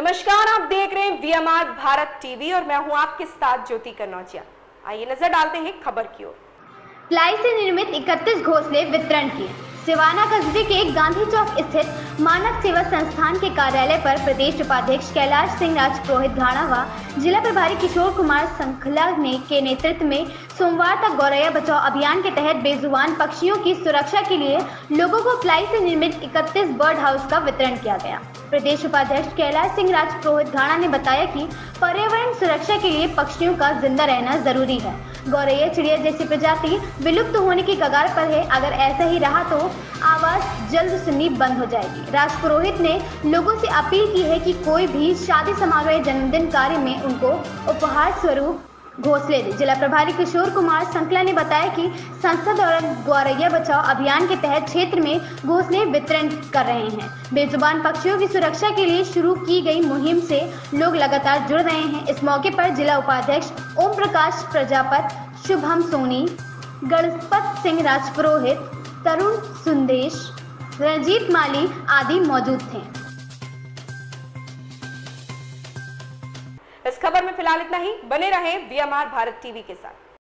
नमस्कार, आप देख रहे हैं वीएमआर भारत टीवी और मैं हूँ आपके साथ ज्योति कन्नौजिया। आइए नज़र डालते हैं खबर की ओर। प्लाई से निर्मित 31 घोसले वितरण किए। सिवाना कस्बे के गांधी चौक स्थित मानव सेवा संस्थान के कार्यालय पर प्रदेश उपाध्यक्ष कैलाश सिंह राजपुरोहित घाणा व जिला प्रभारी किशोर कुमार संखला ने के नेतृत्व में सोमवार तक गौरैया बचाओ अभियान के तहत बेजुबान पक्षियों की सुरक्षा के लिए लोगों को प्लाई से निर्मित 31 बर्ड हाउस का वितरण किया गया। प्रदेश उपाध्यक्ष कैलाश सिंह राजपुरोहित घाणा ने बताया कि पर्यावरण सुरक्षा के लिए पक्षियों का ज़िंदा रहना ज़रूरी है। गौरैया चिड़िया जैसी प्रजाति विलुप्त होने की कगार पर है। अगर ऐसा ही रहा तो आवाज़ जल्द सुननी बंद हो जाएगी। राजपुरोहित ने लोगों से अपील की है कि कोई भी शादी समारोह या जन्मदिन कार्य में उनको उपहार स्वरूप घोंसले जिला प्रभारी किशोर कुमार संकला ने बताया कि संसद और गौरैया बचाओ अभियान के तहत क्षेत्र में घोसले वितरण कर रहे हैं। बेजुबान पक्षियों की सुरक्षा के लिए शुरू की गई मुहिम से लोग लगातार जुड़ रहे हैं। इस मौके पर जिला उपाध्यक्ष ओम प्रकाश प्रजापत, शुभम सोनी, गणपत सिंह राजपुरोहित, तरुण सुंदेश, रंजीत माली आदि मौजूद थे। इस खबर में फ़िलहाल इतना ही। बने रहें वीएमआर भारत टीवी के साथ।